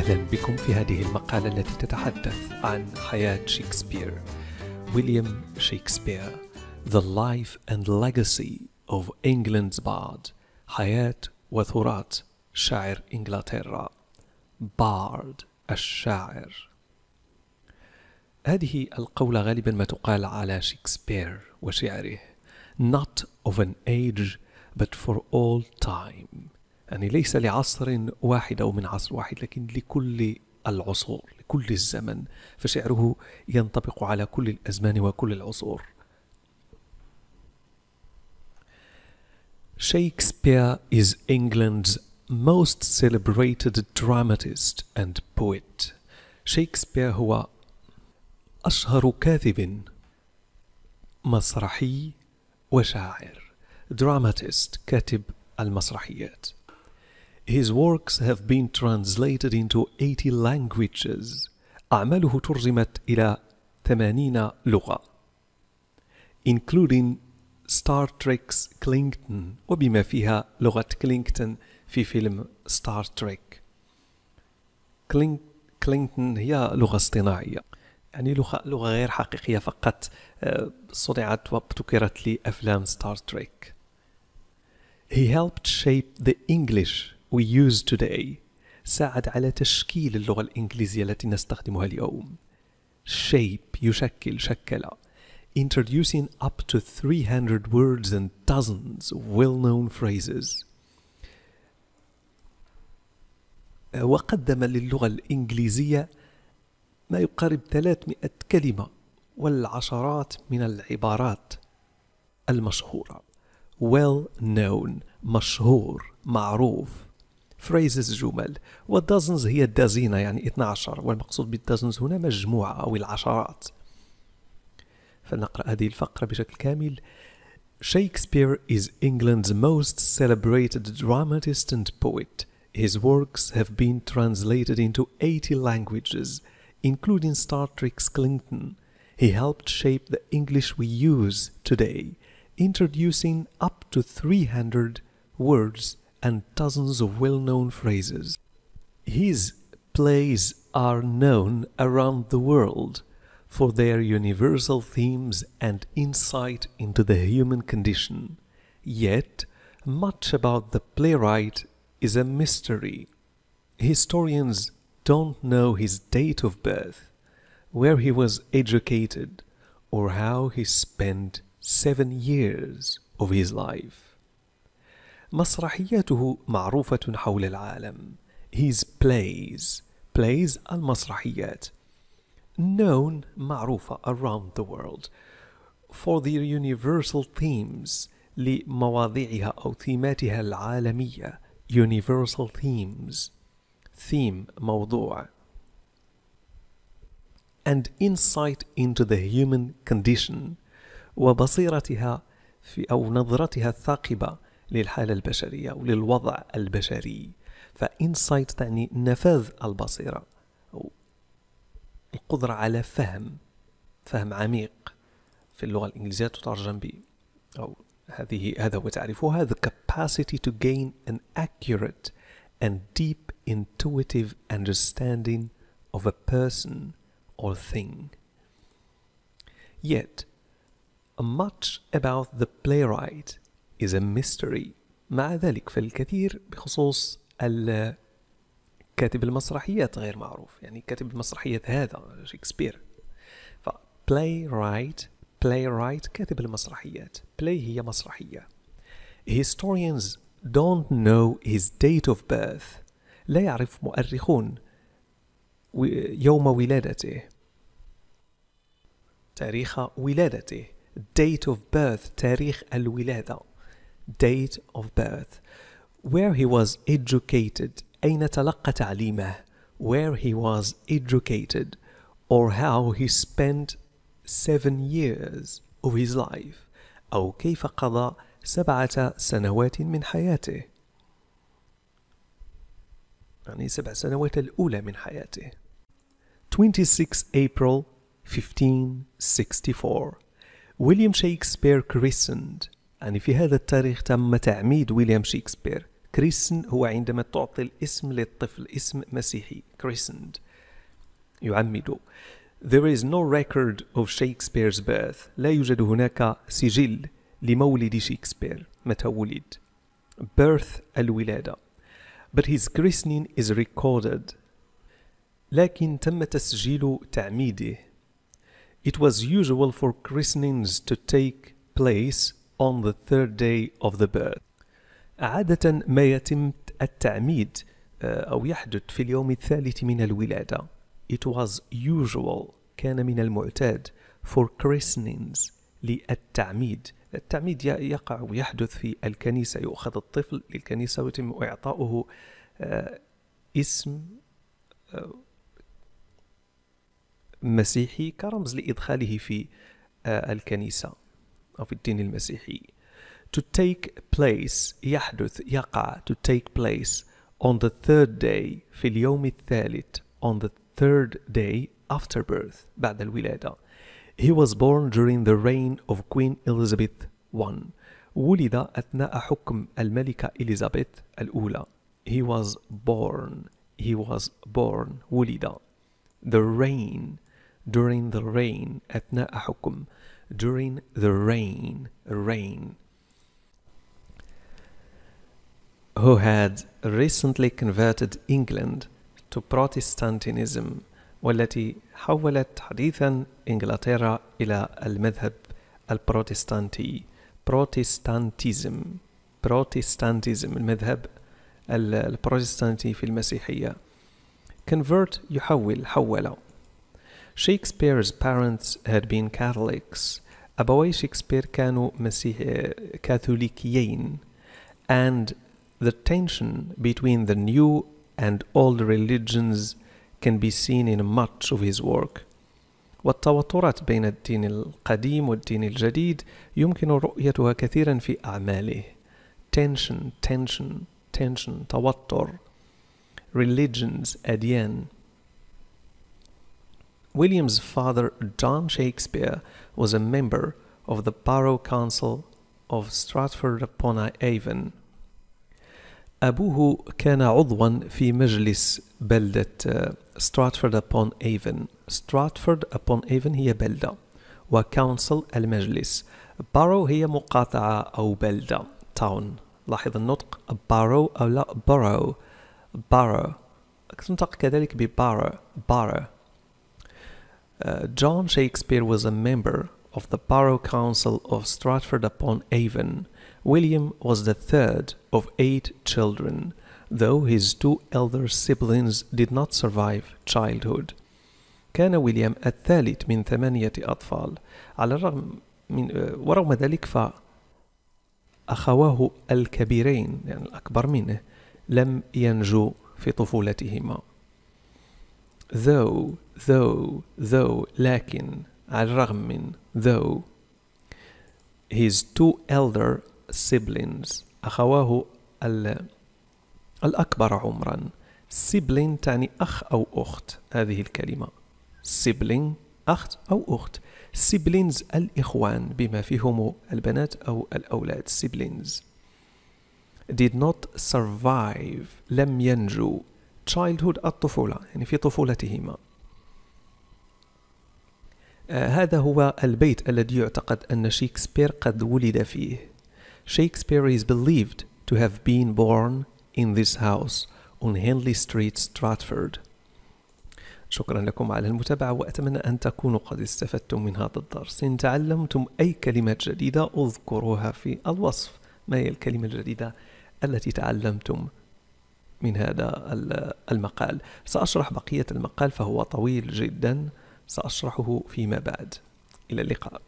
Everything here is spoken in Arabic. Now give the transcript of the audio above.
أهلا بكم في هذه المقالة التي تتحدث عن حياة شكسبير. ويليام شكسبير The Life and Legacy of England's Bard. حياة وتراث شاعر إنجلترا. بارد الشاعر. هذه القولة غالبا ما تقال على شكسبير وشعره. Not of an age but for all time. يعني ليس لعصر واحد أو من عصر واحد لكن لكل العصور لكل الزمن فشعره ينطبق على كل الأزمان وكل العصور Shakespeare is England's most celebrated dramatist and poet. شكسبير هو أشهر كاتب مسرحي وشاعر dramatist كاتب المسرحيات His works have been translated into 80 languages أعماله ترجمت إلى 80 لغة including ستار تريكس كلينغتون وبما فيها لغة كلينغتون في فيلم ستار تريك كلينغتون هي لغة اصطناعية يعني لغة لغة غير حقيقية فقط آه، صنعت وابتكرت لأفلام ستار تريك He helped shape the English we use today ساعد على تشكيل اللغة الإنجليزية التي نستخدمها اليوم. Shape يشكل شكل. Introducing up to 300 words and dozens of well-known phrases. وقدم للغة الإنجليزية ما يقارب 300 كلمة والعشرات من العبارات المشهورة. Well known مشهور معروف. phrases جمل والدازنز هي الدازينة يعني 12 والمقصود بالدازنز هنا مجموعة أو العشرات فنقرأ هذه الفقرة بشكل كامل Shakespeare is England's most celebrated dramatist and poet. His works have been translated into 80 languages, including Star Trek's Clinton. He helped shape the English we use today, introducing up to 300 words and dozens of well known phrases. His plays are known around the world for their universal themes and insight into the human condition. Yet, much about the playwright is a mystery. Historians don't know his date of birth, where he was educated, or how he spent seven years of his life. مسرحياته معروفة حول العالم. His plays, plays المسرحيات known معروفة around the world for their universal themes لمواضيعها أو ثيماتها العالمية universal themes theme موضوع and insight into the human condition وبصيرتها في أو نظرتها الثاقبة للحالة البشرية أو للوضع البشري فإنسايت تعني نفاذ البصيرة القدرة على فهم فهم عميق في اللغة الإنجليزية تترجم ب أو هذه هذا هو تعريفها the capacity to gain an accurate and deep intuitive understanding of a person or thing. Yet, much about the playwright is a mystery. مع ذلك فالكثير بخصوص كاتب المسرحيات غير معروف. يعني كاتب المسرحيات هذا شكسبير. ف playwright playwright كاتب المسرحيات. play هي مسرحية. historians don't know his date of birth. لا يعرف مؤرخون يوم ولادته. تاريخ ولادته. date of birth تاريخ الولادة. date of birth where he was educated أين تلقى تعليمه where he was educated or how he spent seven years of his life أو كيف قضى سبعة سنوات من حياته يعني سبع سنوات الأولى من حياته 26 April 1564 ويليام شكسبير christened يعني في هذا التاريخ تم تعميد ويليام شكسبير كريسن هو عندما تعطي الاسم للطفل اسم مسيحي christened يعمد. There is no record of Shakespeare's birth. لا يوجد هناك سجل لمولد شكسبير متى ولد. Birth الولادة. But his christening is recorded. لكن تم تسجيل تعميده. It was usual for christenings to take place on the third day of the birth. عادة ما يتم التعميد أو يحدث في اليوم الثالث من الولادة. It was usual كان من المعتاد for christenings للتعميد. التعميد يقع ويحدث في الكنيسة يؤخذ الطفل للكنيسة ويتم إعطاؤه اسم مسيحي كرمز لإدخاله في الكنيسة. أو في الدين المسيحي to take place يحدث يقع to take place on the third day في اليوم الثالث on the third day after birth بعد الولادة He was born during the reign of Queen Elizabeth I ولد أثناء حكم الملكة إليزابيث الأولى He was born He was born ولد The reign during the reign أثناء حكم during the reign reign who had recently converted England to Protestantism والتي حولت حديثا إنجلترا إلى المذهب البروتستانتي بروتستانتيزم بروتستانتيزم المذهب البروتستانتي في المسيحية convert يحول حول Shakespeare's parents had been Catholics أبوي شكسبير كانوا مسيح كاثوليكيين and the tension between the new and old religions can be seen in much of his work والتوترات بين الدين القديم والدين الجديد يمكن رؤيتها كثيرا في أعماله tension tension tension توتر religions أديان William's father John Shakespeare was a member of the Borough Council of Stratford upon Avon أبوه كان عضوا في مجلس بلدة ستراتفورد أبون ايفن ستراتفورد أبون ايفن هي بلدة وكونسل المجلس بارو هي مقاطعة أو بلدة تاون لاحظ النطق بارو أو لا بارو بارو تنطق كذلك ببارو بارو John Shakespeare was a member of the Borough Council of Stratford upon Avon William was the third of eight children, though his two elder siblings did not survive childhood. كان ويليام الثالث من ثمانية أطفال على الرغم من ورغم ذلك فأخواه الكبيرين يعني الأكبر منه لم ينجو في طفولتهما though though though لكن على الرغم من though his two elder siblings. أخواه الأكبر عمرا. Sibling تعني أخ أو أخت. هذه الكلمة. Sibling أخت أو أخت. Siblings الإخوان بما فيهم البنات أو الأولاد. Siblings. Did not survive. لم ينجو. Childhood الطفولة يعني في طفولتهما. آه هذا هو البيت الذي يعتقد أن شكسبير قد ولد فيه. Shakespeare is believed to have been born in this house on Henley Street, Stratford. شكرا لكم على المتابعة وأتمنى أن تكونوا قد استفدتم من هذا الدرس. إن تعلمتم أي كلمات جديدة أذكروها في الوصف. ما هي الكلمة الجديدة التي تعلمتم؟ من هذا المقال. سأشرح بقية المقال فهو طويل جدا. سأشرحه فيما بعد. إلى اللقاء.